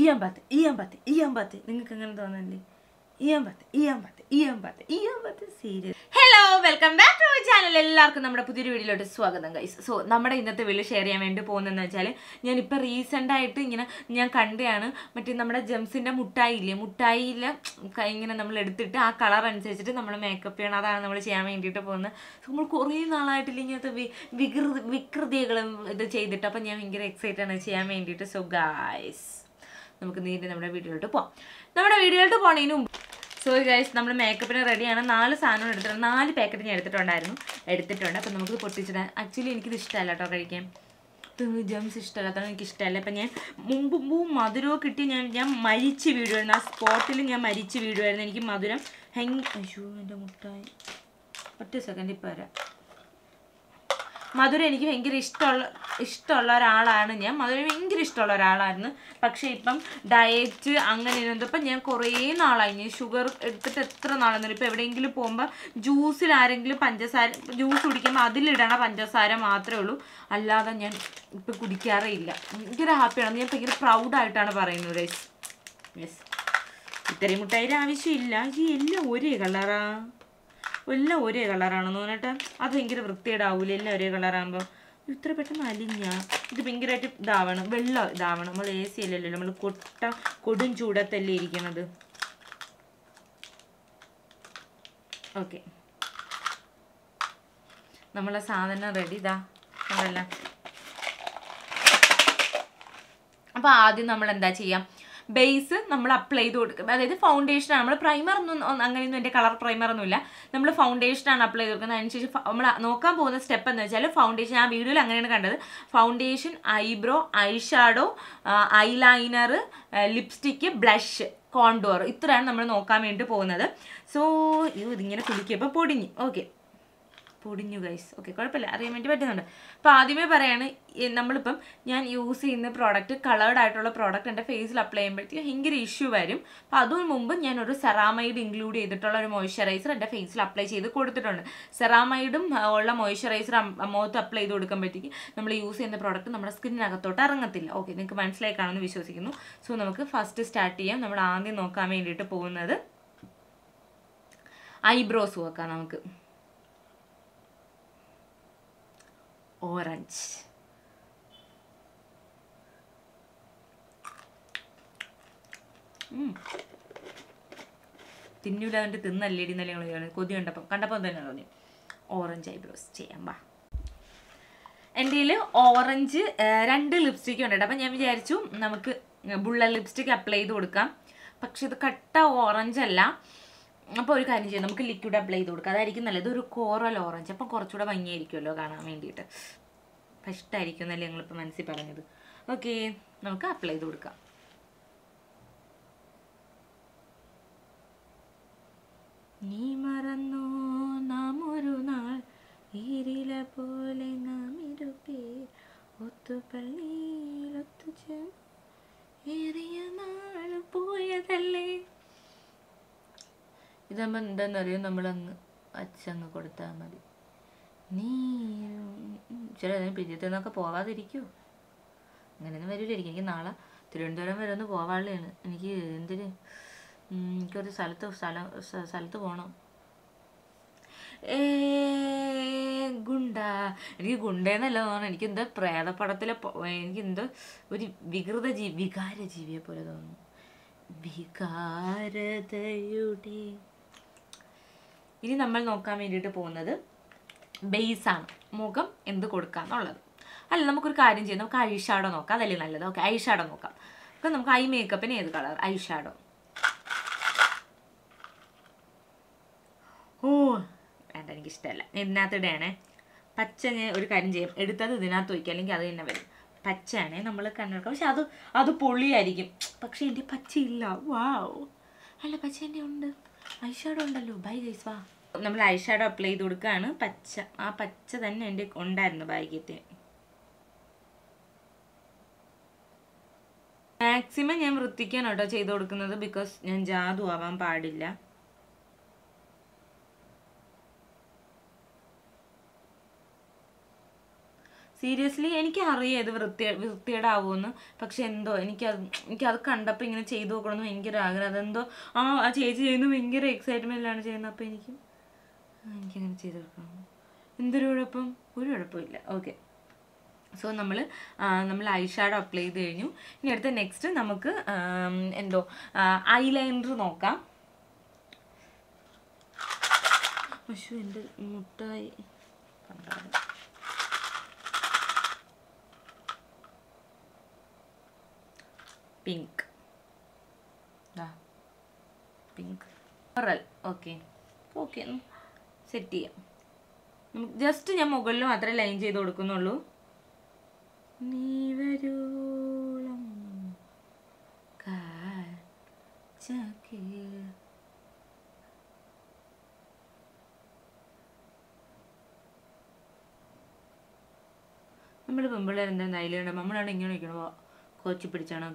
ഈ അമ്പത്ത് ഈ അമ്പത്ത് ഈ അമ്പത്ത് നിങ്ങൾക്ക് എങ്ങനെ തോന്നുന്നില്ലേ ഈ അമ്പത്ത് ഈ അമ്പത്ത് ഈ അമ്പത്ത് ഈ അമ്പത്ത് serial hello welcome back to my channel എല്ലാവർക്കും നമ്മുടെ പുതിയൊരു വീഡിയോയിലോട്ട് സ്വാഗതം ഗൈസ് സോ നമ്മുടെ ഇന്നത്തെ വീഡിയോ ഷെയർ ചെയ്യാൻ വേണ്ടി പോകുന്നതെന്ന് വെച്ചാൽ ഞാനിപ്പോൾ റീസെന്റ് ആയിട്ട് ഇങ്ങനെ ഞാൻ കണ്ടതാണ് മറ്റേ നമ്മുടെ ജംസിന്റെ മുട്ടായി ഇല്ലേ? മുട്ടായിയിലെ ഇങ്ങനെ നമ്മൾ എടുത്തിട്ട് ആ കളർ അനുസരിച്ചിട്ട് നമ്മൾ മേക്കപ്പ് ചെയ്യണം. അതാണ് നമ്മൾ ചെയ്യാൻ വേണ്ടിയിട്ട് പോകുന്നത്. സോ നമ്മൾ കുറേ നാളായിട്ടില്ല ഇങ്ങനത്തെ വികൃതി വികൃതികളും ഇത് ചെയ്തിട്ട്. അപ്പം ഞാൻ ഭയങ്കര എക്സൈറ്റഡ് ആണ് ചെയ്യാൻ വേണ്ടിയിട്ട്. സോ ഗായ്സ് നമുക്ക് നേരിട്ട് നമ്മുടെ വീഡിയോയിലോട്ട് പോവാം. നമ്മുടെ വീഡിയോയിലോട്ട് പോണതിന് മുമ്പ് സോ ഗൈസ് നമ്മൾ മേക്കപ്പിന് റെഡിയാണ് നാല് സാധനം എടുത്തിട്ടുണ്ട്. നാല് പാക്കറ്റ് ഞാൻ എടുത്തിട്ടുണ്ടായിരുന്നു. എടുത്തിട്ടുണ്ട്. അപ്പോൾ നമുക്ക് പൊട്ടിച്ചിടാൻ ആക്ച്വലി എനിക്കിത് ഇഷ്ടമല്ല കേട്ടോ കഴിക്കാൻ. ജംസ് ഇഷ്ടമല്ലാത്തതാണ് എനിക്ക് ഇഷ്ടമല്ല. അപ്പം ഞാൻ മുമ്പ് മുമ്പ് മധുരവും കിട്ടി ഞാൻ ഞാൻ മരിച്ച് വീഴുമായിരുന്നു ആ സ്പോട്ടിൽ ഞാൻ മരിച്ച് വീഴുമായിരുന്നു എനിക്ക് മധുരം ഹെങ് അയ്യോ എന്റെ മുട്ടായി. ഒറ്റ സെക്കൻഡ് ഇപ്പം വരാം മധുര എനിക്ക് ഭയങ്കര ഇഷ്ടമുള്ള ഇഷ്ടമുള്ള ഒരാളാണ് ഞാൻ. മധുര ഭയങ്കര ഇഷ്ടമുള്ള ഒരാളായിരുന്നു. പക്ഷേ ഇപ്പം ഡയറ്റ് അങ്ങനെ ഇരുന്നപ്പം ഞാൻ കുറേ നാളായി. ഞാൻ ഷുഗർ എടുത്തിട്ട് എത്ര നാളെന്നു ഇപ്പം എവിടെയെങ്കിലും പോകുമ്പോൾ ജ്യൂസിൽ ആരെങ്കിലും പഞ്ചസാര ജ്യൂസ് കുടിക്കുമ്പോൾ അതിലിടണ പഞ്ചസാര മാത്രമേ ഉള്ളൂ. അല്ലാതെ ഞാൻ ഇപ്പം കുടിക്കാറേ ഇല്ല. ഭയങ്കര ഹാപ്പിയാണ് ഞാൻ ഭയങ്കര പ്രൗഡായിട്ടാണ് പറയുന്നത് യെസ് ഇത്രയും മുട്ടായി ആവശ്യമില്ല. ഈ എല്ലാം ഒരേ കളറാ എല്ലാം ഒരേ കളറാണെന്ന് തോന്നട്ടെ അത് ഭയങ്കര വൃത്തിയേടാവൂല എല്ലാം ഒരേ കളറാകുമ്പോൾ ഇത്ര പെട്ടെന്ന് അലിഞ്ഞ ഇത് ഭയങ്കരമായിട്ട് ഇതാവണം വെള്ളം ഇതാവണം. നമ്മൾ എ സി അല്ലല്ലോ നമ്മൾ കൊട്ട കൊടും ചൂടത്തല്ലേ ഇരിക്കണത്. ഓക്കെ നമ്മളെ സാധനം റെഡി ഇതാ. അതല്ല അപ്പോൾ ആദ്യം നമ്മൾ എന്താ ചെയ്യാം? ബേസ് നമ്മൾ അപ്ലൈ ചെയ്ത് കൊടുക്കും അതായത് ഫൗണ്ടേഷൻ ആണ്. നമ്മൾ പ്രൈമർ ഒന്നും അങ്ങനെയൊന്നും എന്റെ കളർ പ്രൈമർ ഒന്നുമില്ല. നമ്മൾ ഫൗണ്ടേഷൻ ആണ് അപ്ലൈ ചെയ്ത് കൊടുക്കുന്നത്. അതിനുശേഷം നമ്മൾ നോക്കാൻ പോകുന്ന സ്റ്റെപ്പ് എന്ന് വെച്ചാൽ ഫൗണ്ടേഷൻ ആ വീഡിയോയിൽ അങ്ങനെയാണ് കണ്ടത്. Foundation eyebrow eye shadow eyeliner lipstick blush contour ഇത്രയാണ് നമ്മൾ നോക്കാൻ വേണ്ടി പോകുന്നത്. സോ ഇതിങ്ങനെ കുടിക്കിയപ്പോൾ പൊടിഞ്ഞു. ഓക്കെ പൊടിഞ്ഞു ഗൈസ് ഓക്കെ കുഴപ്പമില്ല. അറിയാൻ വേണ്ടി പറ്റുന്നുണ്ട്. അപ്പോൾ ആദ്യമേ പറയാണ് നമ്മളിപ്പം ഞാൻ യൂസ് ചെയ്യുന്ന പ്രോഡക്റ്റ് കളേർഡ് ആയിട്ടുള്ള പ്രോഡക്റ്റ് എന്റെ ഫേസിൽ അപ്ലൈ ചെയ്യുമ്പോഴത്തേക്കും ഭയങ്കര ഇഷ്യൂ വരും. അപ്പോൾ അതിന് മുമ്പ് ഞാൻ ഒരു സെറാമൈഡ് ഇൻക്ലൂഡ് ചെയ്തിട്ടുള്ള ഒരു മോയ്സ്ചറൈസർ എന്റെ ഫേസിൽ അപ്ലൈ ചെയ്ത് കൊടുത്തിട്ടുണ്ട്. സെറാമൈഡും ഉള്ള മോയ്സ്ചറൈസർ മുഖത്ത് അപ്ലൈ ചെയ്ത് കൊടുക്കുമ്പോഴത്തേക്ക് നമ്മൾ യൂസ് ചെയ്യുന്ന പ്രോഡക്റ്റ് നമ്മുടെ സ്കിന്നിനകത്തോട്ട് ഇറങ്ങത്തില്ല. ഓക്കെ നിങ്ങൾക്ക് മനസ്സിലായി കാണുമെന്ന് വിശ്വസിക്കുന്നു. സോ നമുക്ക് ഫസ്റ്റ് സ്റ്റാർട്ട് ചെയ്യാം. നമ്മൾ ആദ്യം നോക്കാൻ വേണ്ടിയിട്ട് പോകുന്നത് ഐബ്രോസ് നോക്കാം നമുക്ക്. ഓറഞ്ച്. തിന്നൂല എന്നിട്ട് തിന്നല്ലേടി എന്നല്ലേ ഞങ്ങൾ കൊതി കണ്ടപ്പം കണ്ടപ്പം തന്നെ തോന്നി ഓറഞ്ച് ഐബ്രോസ് ചെയ്യാം വാ. എന്റെ കയ്യിൽ ഓറഞ്ച് രണ്ട് ലിപ്സ്റ്റിക്ക് ഉണ്ട് അപ്പം ഞാൻ വിചാരിച്ചു നമുക്ക് ബുള്ള ലിപ്സ്റ്റിക്ക് അപ്ലൈ ചെയ്ത് കൊടുക്കാം. പക്ഷെ ഇത് കട്ട ഓറഞ്ച് അല്ല. അപ്പോൾ ഒരു കാര്യം ചെയ്യാം നമുക്ക് ലിക്വിഡ് അപ്ലൈ ചെയ്ത് കൊടുക്കാം. അതായിരിക്കും നല്ലത്. ഒരു കോറൽ ഓറഞ്ച് അപ്പം കുറച്ചുകൂടെ ഭംഗിയായിരിക്കുമല്ലോ കാണാൻ വേണ്ടിയിട്ട്. ഫസ്റ്റായിരിക്കും എന്നല്ലേ ഞങ്ങളിപ്പോൾ മനസ്സിൽ പറഞ്ഞത്. ഓക്കെ നമുക്ക് അപ്ലൈ ചെയ്ത് കൊടുക്കാം. ഇതാകുമ്പോൾ എന്താണെന്നറിയോ നമ്മളങ്ങ് അച്ചങ്ങ് കൊടുത്താൽ മതി. നീ ചില പിരിയത്തിൽ നിന്നൊക്കെ പോവാതിരിക്കൂ. അങ്ങനെയൊന്നും വരില്ലായിരിക്കും എനിക്ക് നാളെ തിരുവനന്തപുരം വരെ ഒന്ന് പോവാനുള്ളതാണ് എനിക്ക് എന്തിന് എനിക്കൊരു സ്ഥലത്ത് സ്ഥലം സ്ഥ- സ്ഥലത്ത് പോകണം ഗുണ്ട. എനിക്ക് ഗുണ്ടേന്നല്ല തോന്നുന്നു എനിക്ക് എന്താ പ്രേതപ്പടത്തിലെ എനിക്ക് എന്തോ ഒരു വികൃത ജീവി വികാര ജീവിയെ പോലെ തോന്നുന്നു. വികാരതയുടെ ഇനി നമ്മൾ നോക്കാൻ വേണ്ടിയിട്ട് പോകുന്നത് ബേസാണ് മുഖം എന്ത് കൊടുക്കാന്നുള്ളത്. അല്ല നമുക്കൊരു കാര്യം ചെയ്യാം. നമുക്ക് ഐ ഷാഡോ നോക്കാം. അതല്ലേ നല്ലത്? ഓക്കെ ഐ ഷാഡോ നോക്കാം. അപ്പം നമുക്ക് ഐ മേക്കപ്പിന് ഏത് കളർ ഐ ഷാഡോ ഓ വേണ്ട എനിക്കിഷ്ടമല്ല ഇതിനകത്ത് ഇടയാണേ പച്ച ഞാൻ ഒരു കാര്യം ചെയ്യും. എടുത്തത് ഇതിനകത്ത് വയ്ക്കുക. അല്ലെങ്കിൽ അത് തന്നെ വരും. പച്ചയാണേ നമ്മൾ കണ്ണെടുക്കാം. പക്ഷെ അത് അത് പൊളിയായിരിക്കും പക്ഷേ എന്റെ പച്ചയില്ല വാവ് അല്ല പച്ച എന്റെ ഉണ്ട്. ഐഷാഡോ ഉണ്ടല്ലോ. ബൈ ഗൈസ് വാ. നമ്മൾ ഐഷാഡോ അപ്ലൈ ചെയ്ത് കൊടുക്കുകയാണ് പച്ച ആ പച്ച തന്നെ എന്റെ ഉണ്ടായിരുന്നു ബാഗിയത്തെ മാക്സിമം ഞാൻ വൃത്തിക്കാൻ കേട്ടോ ചെയ്ത് കൊടുക്കുന്നത് ബിക്കോസ് ഞാൻ ജാതു ആവാൻ പാടില്ല. സീരിയസ്ലി സീരിയസ്ലി എനിക്കറിയാം ഇത് വൃത്തി വൃത്തിയേടാവുമെന്ന് പക്ഷെ എന്തോ എനിക്കത് എനിക്കത് കണ്ടപ്പോൾ ഇങ്ങനെ ചെയ്തു നോക്കണമെന്ന് ഭയങ്കര ആഗ്രഹം. അതെന്തോ ആ ചേച്ചി ചെയ്യുന്നു ഭയങ്കര എക്സൈറ്റ്മെന്റിലാണ് ചെയ്യുന്നത്. അപ്പോൾ എനിക്ക് എനിക്കങ്ങനെ ചെയ്ത് കൊടുക്കണം. എന്തൊരു കുഴപ്പം? ഒരു കുഴപ്പമില്ല. ഓക്കെ സോ നമ്മൾ നമ്മൾ ഐ ഷാഡോ അപ്ലൈ ചെയ്ത് കഴിഞ്ഞു. ഇനി അടുത്ത നെക്സ്റ്റ് നമുക്ക് എന്തോ ഐ ലൈനർ നോക്കാം. പശു എന്റെ മുട്ടായി. Pink pink oral okay okay set ചെയ്യാം. ജസ്റ്റ് ഞാൻ മുകളിൽ മാത്രമേ ലൈൻ ചെയ്ത് കൊടുക്കുന്നുള്ളൂ. നീ. നമ്മുടെ പെമ്പിള്ളേർ എന്താ നൈലുണ്ട് നമ്മളാണ് ഇങ്ങനെ നിൽക്കണോ കോച്ചി പിടിച്ചാണ്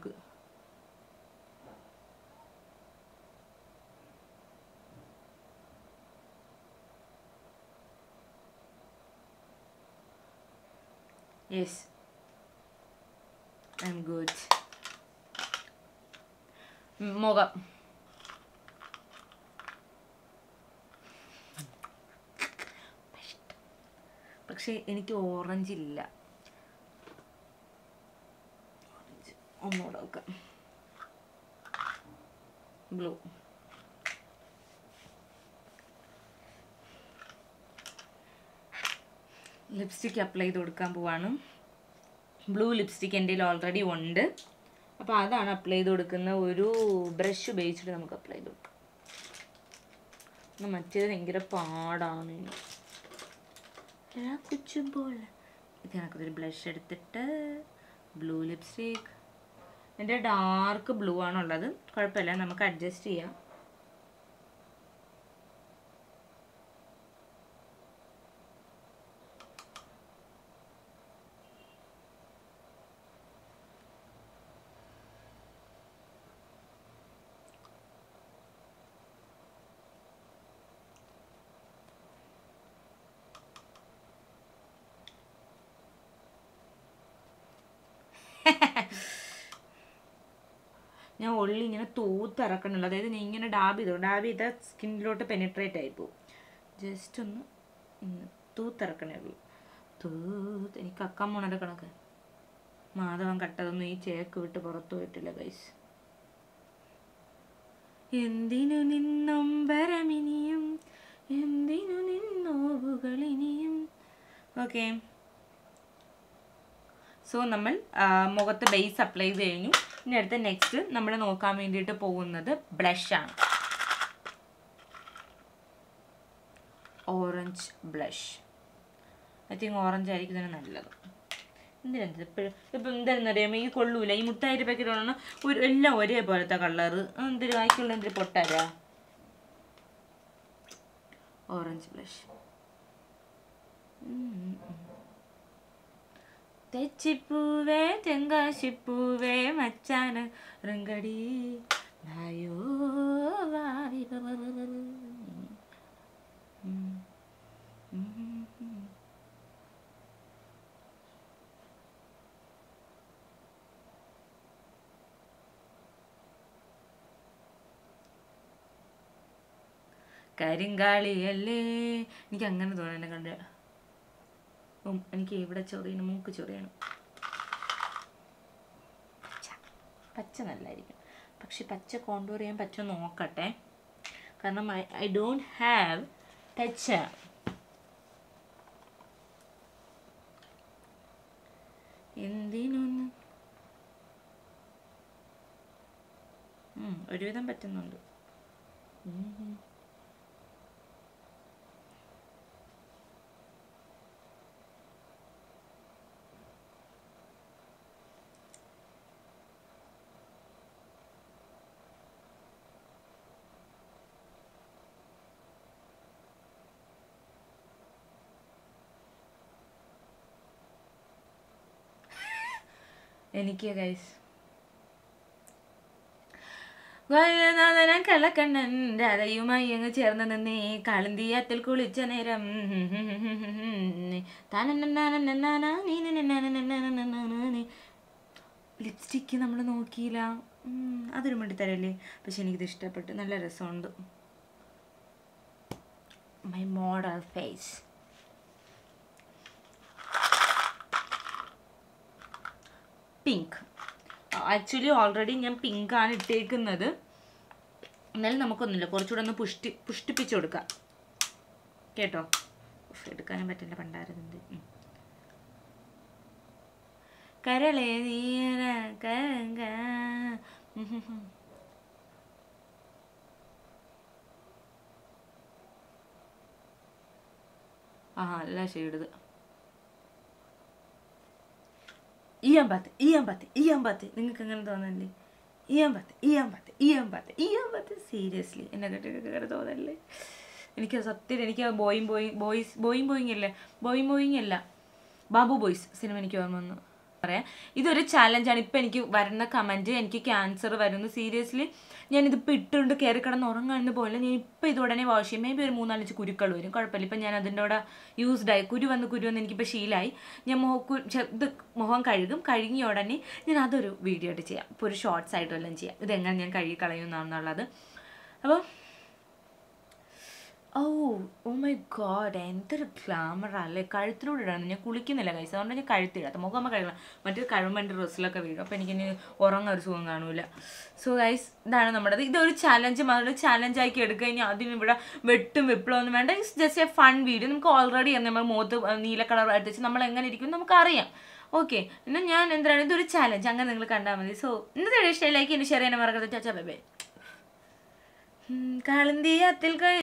നമുക്ക് I'm good. ഗുഡ് മുഖം പക്ഷെ എനിക്ക് ഓറഞ്ച് ഇല്ല. ഒന്നുകൂടെ നോക്കാം ബ്ലൂ ലിപ്സ്റ്റിക് അപ്ലൈ ചെയ്ത് കൊടുക്കാൻ പോവാണ്. ബ്ലൂ ലിപ്സ്റ്റിക് എന്റെ കയ്യിൽ ഓൾറെഡി ഉണ്ട്. അപ്പോൾ അതാണ് അപ്ലൈ ചെയ്ത് കൊടുക്കുന്ന ഒരു ബ്രഷ് ഉപയോഗിച്ചിട്ട് നമുക്ക് അപ്ലൈ ചെയ്ത് കൊടുക്കാം മറ്റേത് ഭയങ്കര പാടാണ്. കുച്ചുമ്പോൾ ഇത് കണക്കൊരു ബ്ലഷ് എടുത്തിട്ട് ബ്ലൂ ലിപ്സ്റ്റിക് എന്റെ ഡാർക്ക് ബ്ലൂ ആണുള്ളത്. കുഴപ്പമില്ല. നമുക്ക് അഡ്ജസ്റ്റ് ചെയ്യാം. ഞാൻ ഉള്ളി ഇങ്ങനെ തൂത്തിറക്കണുള്ളൂ അതായത് ഞാൻ ഇങ്ങനെ ഡാബ് ചെയ്തു? ഡാബ് ചെയ്താൽ സ്കിന്നിലോട്ട് പെനിട്രേറ്റ് ആയി പോകും ജസ്റ്റ് ഒന്ന് തൂത്തിറക്കണേ ഉള്ളൂ. തൂത്ത് എനിക്ക് കക്കാൻ പോണയുടെ കണക്ക്. മാധവൻ കട്ടതൊന്നും ഈ ചേക്ക് വിട്ട് പുറത്തു പോയിട്ടില്ല ഗൈസ് എന്തിനു നിന്നും വരമിനിയും എന്തിനു നിന്നോവുകളിനിയും ഓക്കെ സോ നമ്മൾ മുഖത്ത് ബേസ് അപ്ലൈ ചെയ്ത് കഴിഞ്ഞു. ഇനി അടുത്ത നെക്സ്റ്റ് നമ്മൾ നോക്കാൻ വേണ്ടിയിട്ട് പോകുന്നത് ബ്ലഷാണ് orange blush I think orange ആയിരിക്കും ഇതിന് നല്ലത്. എന്തിനാ ഇപ്പോഴും ഇപ്പം എന്താണെന്നറിയാമോ? ഈ കൊള്ളൂല. ഈ മുട്ടായിട്ട് പാക്കറ്റ് ഒരു എല്ലാം ഒരേപോലത്തെ കളർ എന്തൊരു ബാക്കിയുള്ള എന്തൊരു പൊട്ടാരാ? Orange blush തെച്ചിപ്പൂവേ തെങ്കാശിപ്പൂവേ മച്ചാന് റിങ്കടി കരിങ്കാളിയല്ലേ? എനിക്ക് അങ്ങനെ തോന്നുന്നു കണ്ട്. എനിക്ക് ഇവിടെ ചൊറിയണം മൂക്ക് ചൊറിയണം. പച്ച. പച്ച നല്ലതായിരിക്കും പക്ഷെ പച്ച കോണ്ടൂർ ചെയ്യാൻ പറ്റുമോ നോക്കട്ടെ. കാരണം ഐ ഐ ഡോണ്ട് ഹാവ് പച്ച. എന്തിനൊന്ന്? ഒരുവിധം പറ്റുന്നുണ്ട്. എനിക്ക് ഗൈസ് ഗോവിന്ദനാഥനം കളക്കണ്ണൻ രാധയുമായി അങ്ങ് ചേർന്ന് നിന്നേ. കളന്തിയാത്തിൽ കുളിച്ച നേരം. ലിപ്സ്റ്റിക്ക് നമ്മൾ നോക്കിയില്ല അതൊരു മണ്ടി തരല്ലേ പക്ഷെ എനിക്കിത് ഇഷ്ടപ്പെട്ടു നല്ല രസമുണ്ട് my model face pink actually already ഞാൻ പിങ്ക് ആണ് ഇട്ടേക്കുന്നത്. എന്നാലും നമുക്കൊന്നുമില്ല. കുറച്ചുകൂടെ ഒന്ന് പുഷ്ടി പുഷ്ടിപ്പിച്ച് കൊടുക്കാം. കേട്ടോ? എടുക്കാനും പറ്റില്ല. പണ്ടായിരുന്നത് കരളേ നീര കരങ്ക. ആ അല്ല ഷെയ്ഡത് ഈ അമ്പാത്ത് ഈ അമ്പാത്ത് ഈ അമ്പാത്ത് നിങ്ങൾക്ക് അങ്ങനെ തോന്നല്ലേ ഈ അമ്പാത്ത് ഈ അമ്പാത്ത് ഈ അമ്പാത്ത് ഈ അമ്പാത്ത് സീരിയസ്ലി എന്നെ കേട്ടിട്ട് തോന്നല്ലേ? എനിക്ക് സത്യം എനിക്ക് ബോയിങ് ബോയിങ് ബോയ്സ് ബോയിങ് ബോയിങ് അല്ലേ? ബോയിങ് ബോയിങ് അല്ല. ബാബു ബോയ്സ് സിനിമ എനിക്ക് ഓർമ്മ വന്നു. പറയാം. ഇതൊരു ചാലഞ്ചാണ് ഇപ്പം എനിക്ക് വരുന്ന കമന്റ് എനിക്ക് ക്യാൻസർ വരുന്നു. സീരിയസ്ലി ഞാൻ ഇതിപ്പോൾ ഇട്ടുകൊണ്ട് കയറി കിടന്ന് ഉറങ്ങുന്ന പോലെ ഞാൻ ഇപ്പോൾ ഇത് ഉടനെ വാഷ് ചെയ്യും. മേ ബി ഒരു മൂന്നാലഞ്ച് കുരുക്കൾ വരും കുഴപ്പമില്ല. ഇപ്പം ഞാൻ അതിന്റെ കൂടെ യൂസ്ഡ് ആയി. കുരു വന്ന് കുരു വന്ന് എനിക്കിപ്പോൾ ശീലമായി ഞാൻ മുഖം ഇത് മുഖം കഴുകും. കഴുകിയ ഉടനെ ഞാൻ അതൊരു വീഡിയോ ആയിട്ട് ചെയ്യാം. ഇപ്പോൾ ഒരു ഷോർട്സ് ആയിട്ടും എല്ലാം ചെയ്യാം. ഇതെങ്ങനെ ഞാൻ കഴുകി കളയുന്നതാണെന്നുള്ളത് അപ്പോൾ ഓ ഓ മൈ ഗോഡ് എന്തൊരു ഗ്ലാമർ അല്ലേ? കഴുത്തിലൂടെ ഇടണം. ഞാൻ കുളിക്കുന്നില്ല കൈസ് അതുകൊണ്ട് ഞാൻ കഴുത്തിടാത്ത മുഖം കഴുകണം മറ്റേ കഴിയുമ്പോൾ എന്റെ ഡ്രസ്സിലൊക്കെ വീഴും. അപ്പോൾ എനിക്കിനി ഉറങ്ങാൻ ഒരു സുഖം കാണൂല. സോ ഗൈസ് ഇതാണ് നമ്മുടെ ഇതൊരു ചലഞ്ച് മാത്രം ചാലഞ്ചാക്കി എടുക്കുക കഴിഞ്ഞാൽ അതിന് ഇവിടെ വെട്ടും വിപ്ലവൊന്നും വേണ്ട. It's just a fun video നമുക്ക് ഓൾറെഡി നമ്മൾ മുഖത്ത് നീല കളർ അടിച്ച് നമ്മൾ എങ്ങനെ ഇരിക്കും നമുക്കറിയാം. ഓക്കെ എന്നാൽ ഞാൻ എന്താണ്? ഇതൊരു ചലഞ്ച് അങ്ങനെ നിങ്ങൾ കണ്ടാൽ മതി. സോ ഇന്നത്തെ ഇഷ്ടമായി ലൈക്ക് എന്റെ ഷെയർ ചെയ്യാൻ മറക്കരുത്. ചാച്ചാ ബൈ ബൈ കാളന്തിയത്തിൽ കഴി